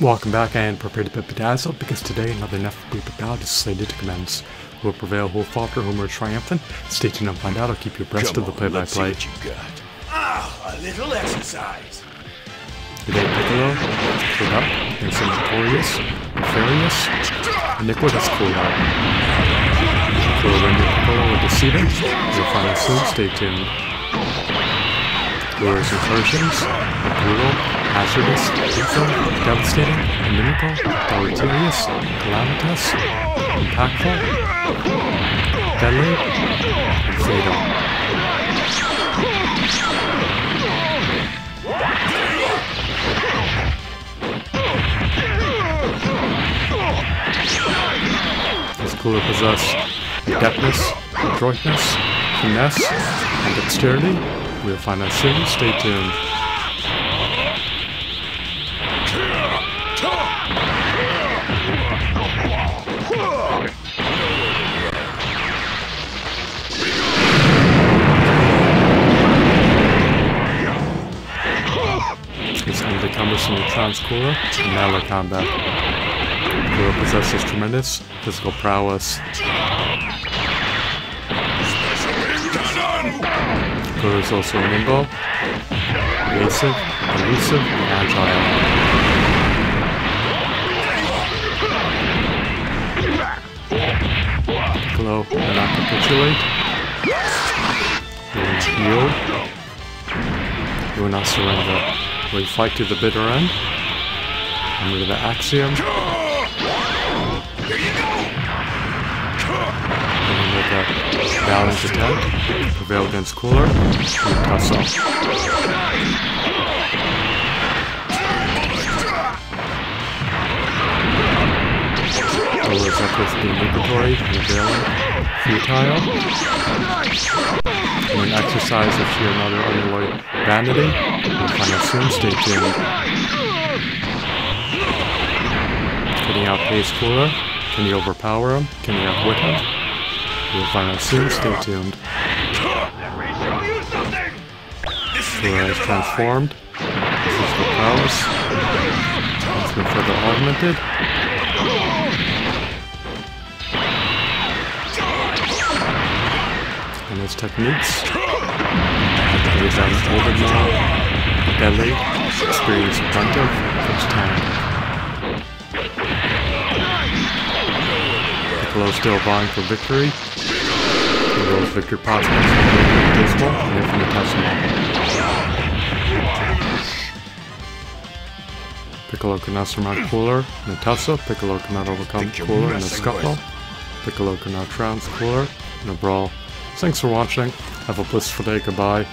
Welcome back and prepare to be bedazzled because today another ineffable bout is slated to commence. Who will prevail, who will falter, who will emerge triumphant? Stay tuned and find out. I'll keep you abreast Come of the on, let's see play-by-play. what you got. Ah, a little exercise. Today Piccolo, Cooled Up, against Notorious, Nefarious, and Nicholas Cooled Out. Piccolo Render Piccolo with Deceiving. You'll find out soon. Stay tuned. Lures Incursions, Brutal, Hazardous, Lethal, Devastating, Inimical, Deleterious, Calamitous, Impactful, Deadly, and Fatal. His cooler possess adeptness, adroitness, finesse, and dexterity. We'll find out soon. Stay tuned. Under cumbersome and transcooler and melee combat. Cooler possesses tremendous physical prowess. Cooler is also nimble, evasive, elusive, and agile. Piccolo will not capitulate. He will not yield. He will not surrender. We fight to the bitter end. Under the axiom. And with a valiant attempt, prevail against Cooler, and Tussle. Cooler's efforts being liberatory, prevailing, futile, in an exercise of sheer and utter unalloyed vanity. Find out soon, stay tuned. Can he outpace Cooler? Can he overpower him? Can he outwit him? We'll find out soon, stay tuned. Cooler has transformed. Physical prowess has been further augmented. His techniques. Lays down Golden Maul, Deadly, Experience Abundant, Fixed Time. Piccolo still vying for victory. Piccolo's victory prospects are dismal and infinitesimal. Piccolo cannot surmount Cooler in. Piccolo cannot overcome Cooler in a messing scuffle. Piccolo cannot trounce Cooler in a brawl. Thanks for watching. Have a blissful day. Goodbye.